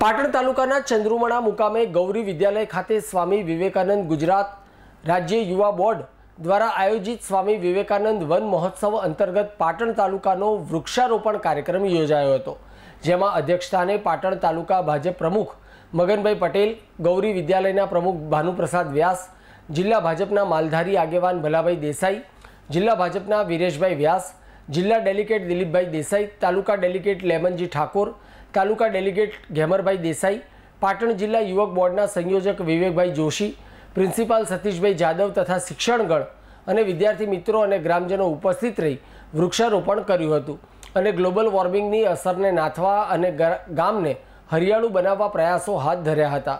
પાટણ તાલુકાના ચંદ્રુમણા મુકામે ગૌરી વિદ્યાલય ખાતે સ્વામી વિવેકાનંદ ગુજરાત રાજ્ય યુવા બોર્ડ દ્વારા આયોજિત સ્વામી વિવેકાનંદ વન મહોત્સવ અંતર્ગત પાટણ તાલુકાનો વૃક્ષારોપણ કાર્યક્રમ યોજાયો હતો, જેમાં અધ્યક્ષસ્થાને પાટણ તાલુકા ભાજપ પ્રમુખ મગનભાઈ પટેલ, ગૌરી વિદ્યાલયના પ્રમુખ ભાનુપ્રસાદ વ્યાસ, જિલ્લા ભાજપના માલધારી આગેવાન ભલાભાઈ દેસાઈ, જિલ્લા ભાજપના વિરેશભાઈ વ્યાસ જિલ્લા ડેલિગેટ દિલીપભાઈ દેસાઈ, તાલુકા ડેલિગેટ લેમનજી ઠાકોર, તાલુકા ડેલિગેટ ઘેમરભાઈ દેસાઈ, પાટણ જિલ્લા યુવક બોર્ડના સંયોજક વિવેકભાઈ જોશી, પ્રિન્સિપાલ સતીશભાઈ જાદવ તથા શિક્ષણગણ અને વિદ્યાર્થી મિત્રો અને ગ્રામજનો ઉપસ્થિત રહી વૃક્ષારોપણ કર્યું હતું અને ગ્લોબલ વોર્મિંગની અસરને નાથવા અને ગામને હરિયાળું બનાવવા પ્રયાસો હાથ ધર્યા હતા.